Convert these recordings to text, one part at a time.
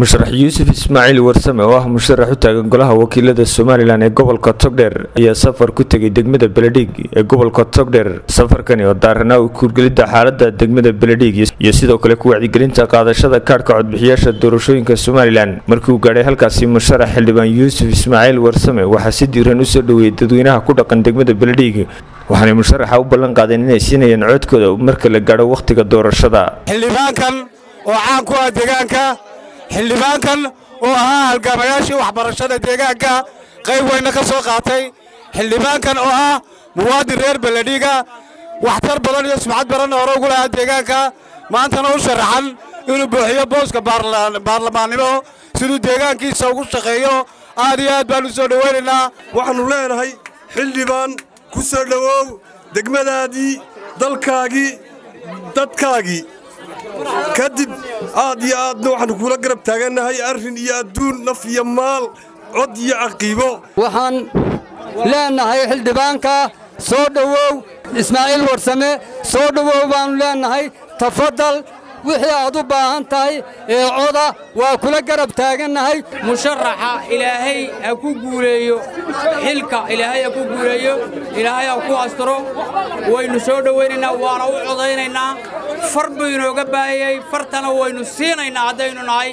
musharax yuusuf ismaaciil warsame oo ah musharax u taagan golaha wakiilada somalilan ee gobolka togdheer ayaa safar ku tegay degmada beledhiig ee gobolka togdheer. Safarkani oo daaranaa u kuurgelidda xaalada degmada beledhiig iyo sidoo kale ku wacdigelinta qaadashada kaadhka codbixiyaasha doorashooyinka somalilan. Markii uu gaadhay halkaasi musharax xildhibaan yuusuf ismaaciil warsame waxaa si diiran u soo dhoweeyey dadweynaha ku dhaqan degmada beledhiig waxaanay musharaxa u ballan qaadeen inay siinayaan codkooda marka la gaadho wakhtiga doorashada. Xildhibaankan oo caan ku ah deegaanka xildhibaankan oo ahaa halgaamayaashii waxbarashada deegaanka qayb weyna ka soo qaatay. Xildhibaankan oo ah muwaadin reer beledhiiga waxtar badan iyo sumcad badanna hore ugu lahaa deegaanka. Maantana u sharaxan inuu buuxiyo booska baarlamaannimo siduu deegaankiisa ugu shaqeeyo aad iyo aad baan u soo dhowaynaynaa waxaannu leenahay xildhibaan ku soo dhowow degmadaadii dalkaagii dadkaagii kadib aad iyo aadna waxaannu kula garab taagannahay arrin iyo adduun naf iyo maal cod iyo caqiibo. Waxaan leennahay xildhibaanka soo dhowow ismaaciil warsame soo dhowow baannu leennahay tafadal wixii aad u baahan tahay ee coda waa kula garab taagannahay musharaxa ilaahay ha ku guuleeyo. Xilka ilaahay ha ku guuleeyo. Ilaahay ha ku astiro waynu soo dhowaynaynaa waana u codaynaynaa far buu inooga baahayey fartana waynu siinaynaa haddaynu nahay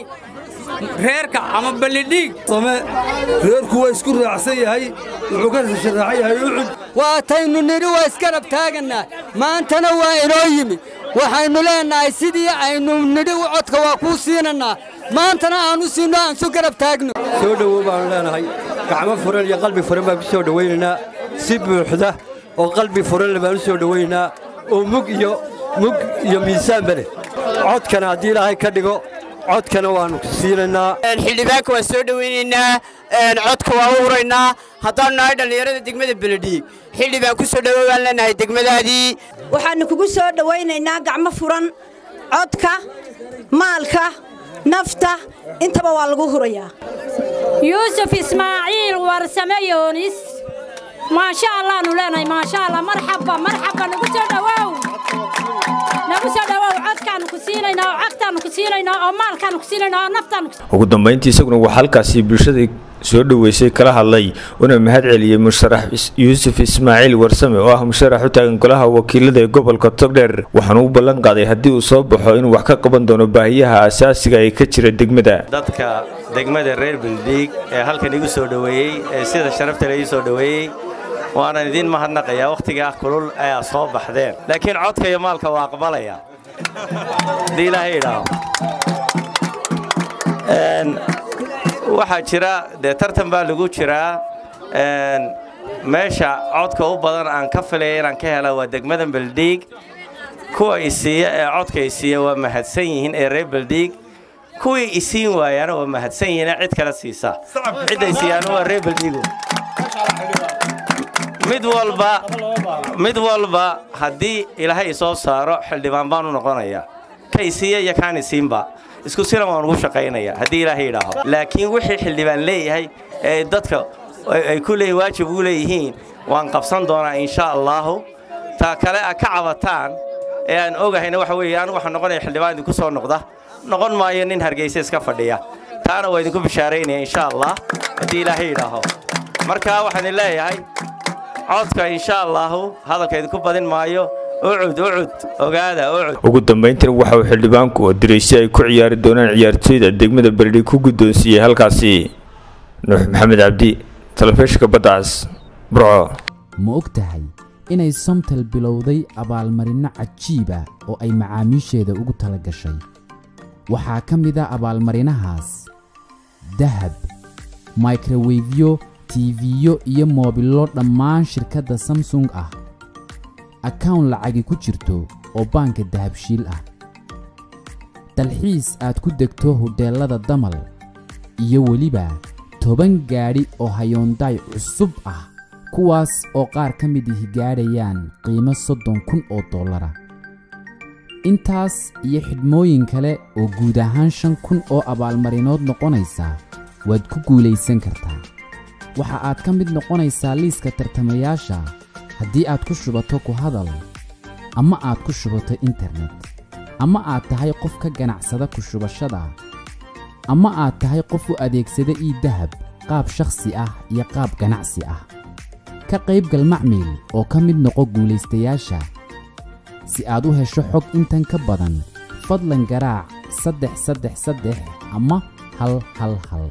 reerka ama ballidhiig. Same reerku waa isku raacsan yahay wuxuu ka sharaxan yahay ucud waataynu nidhi waa isgarab taagannaa. Maantana waa inoo yimi. Waxaynu leennahay sidii aynu nidhi codka waa kuu siinannaa. Maantana aanu siinno aan su garab taagno. Soo dhowow baannu leenahay. Gacmo furan iyo qalbi furan baan ku soo dhowaynaynaa si buuxda oo qalbi furanle baan u soo dhowaynaynaa oo mug iyo mug iyo miisaanba leh codkana haddii ilaahay ka dhigo codkana waannu siinaynaa. Xildhibaanka waan soo dhowaynaynaa codka waa u huraynaa. Haddaannu nahay dhallinyarada degmada beledhiig xildhibaan ku soo dhowow baan leenahay degmadaadii. Waxaannu kugu soo dhowaynaynaa gacmo furan codka maalka nafta intaba waa lagu hurayaa. Yuusuf ismaaciil warsame yoonis. Maasha allaannu leenahay maasha allah marxabba marxabba nagu soo dhowow ugu dambayntii isaguna waxaa halkaasi bulshada soo dhoweysay kala hadlay. Una mahad celiyey musharax yuusuf ismaaciil warsame oo ah musharax u taagan golaha wakiilada ee gobolka togdheer. Waxaana u ballan qaaday haddii uu soo baxo inuu wax ka qaban doono baahiyaha asaasiga ee ka jira degmada. Dadka degmada reer beledhiig ee halkan igu soo dhoweeyey ee sida sharafta le ii soo dhoweeyey waanan idiin mahadnaqayaa wakhtigaa kulul ayaa soo baxdeen. Laakiin codka iyo maalka waa aqbalaya. Haddii ilaahay idhaaho waxaa jira dee tartan baa lagu jiraa meesha codka u badan aan ka filaya inaan ka hela waa degmada beledhiig kuwa isiiya ee codka isiiya waa mahadsan yihiin ee reer beledhiig kuwii isiin waayaana waa mahadsan yihiin cid kala siisa. Cidda isiiyaana waa reer beledhiigu mid walba mid walba haddii ilaahay isoo saaro xildhibaan baan u isiiya iyo kaan isiinba isku sina waan ugu shaqaynaya haddii ilaahay idhaaho laakiin wixii xildhibaan leeyahay ee dadka ay ku leeyihiin waajib ugu leeyihiin waan qabsan doonaa insha allaahu. Taa kale a ka cabataan ee aan ogahayna waxa weeye anigu waxaan noqonaya xildhibaan idinku soo noqda. Noqon maayo nin hargeysa iska fadhiya. Taana waa idinku bishaaraynaya insha allah haddii ilaahay idhaaho marka waxaan leeyahay codka insha allaahu hadalka idinku badin maayo. Ucud ucud ogaada ucud. Ugu dambayntina waxa uu xildhibaanku oo diraysi ay ku ciyaari doonaan ciyaartooyda degmada beledhiig ku guddoonsiiyey halkaasi. Nuux maxamed cabdi talefishinka baddacaas burco. Ma og tahay inay somtal bilowday abaalmarinno cajiiba oo ay macaamiisheeda ugu tala gashay? Waxaa ka mid a abaalmarinahaas. Dahab microwefyo tiifiyo iyo moobillo dhammaan shirkadda samsung ah. Akawn lacagi ku jirto oo baanka dahabshiil ah. Dalxiis aad ku degto hodheellada damal iyo weliba toban gaadhi oo hayoondaay cusub ah kuwaas oo qaar ka mid ihi gaadhayaan qiimo soddon kun oo dollara. Intaas iyo xidhmooyin kale oo guud ahaan shan kun oo abaalmarinood noqonaysa waad ku guulaysan kartaa waxa aad ka mid noqonaysaa liiska tartamayaasha. Haddii aad ku shubato ku hadal ama aad ku shubato internet ama aad tahay qof ka ganacsada ku shubashada ama aad tahay qof u adeegsada ii dahab qaab shakhsi ah iyo qaab ganacsi ah. Ka qaybgal macmiil oo ka mid noqo guulaystayaasha. Si aad u hesho xog intan ka badan fadlan garaac saddex saddex saddex ama hal hal hal